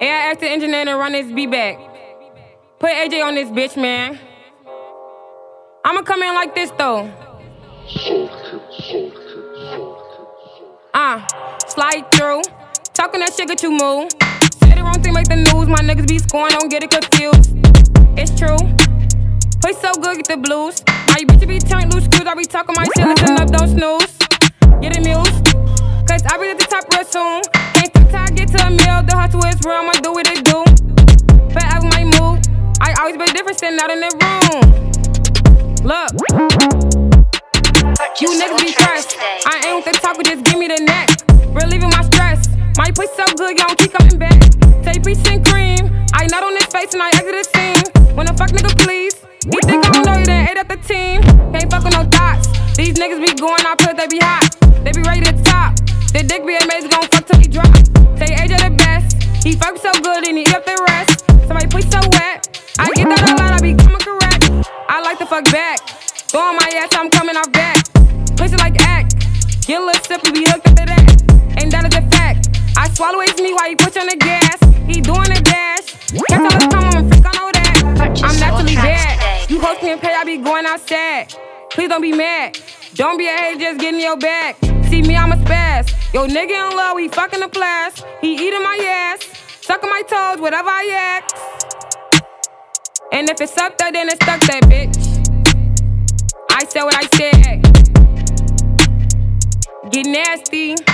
Hey, I asked the engineer to run this beat back. Put AJ on this bitch, man. I'ma come in like this though. Uh, slide through. Talking that shit, get you move. Say the wrong thing, make the news. My niggas be scoring, don't get it confused. It's true. Play so good, get the blues. My bitch be turned loose screws. I be talking my shit, listen up, don't snooze. Get amused. Cause I be at the top real soon. Real, I'ma do what it do. Forever my move. I always be different sitting out in the room. Look. You niggas be stressed. I ain't with the talk, but just give me the neck. Relieving my stress. My pussy so good, y'all keep coming back. Peace and cream. I nut on this face and I exit the scene. When the fuck nigga please. He think I don't know you, then ate up the team. Can't fuck with no thoughts. These niggas be going out, put they be hot. They be ready to top. The dick be amazing, gon' good and eat up the rest. Somebody pussy so wet. I get that a lot, I be coming correct. I like to fuck back. Throw on my ass, I'm coming off back. Pussy like act. Get a little sip, we be hooked up to that. And that is a fact. I swallow his knee while he push on the gas. He doing the dash. Can't tell us come on, freak, I know that. I'm naturally bad. You host me and pay, I be going outside. Please don't be mad. Don't be a hater, just get in your bag. See me, I'm a spaz. Yo, nigga in love, we fucking the flash. He eating my ass, sucking my toes, whatever I ask. And if it's up there, then it's stuck there, bitch. I said what I said. Get nasty.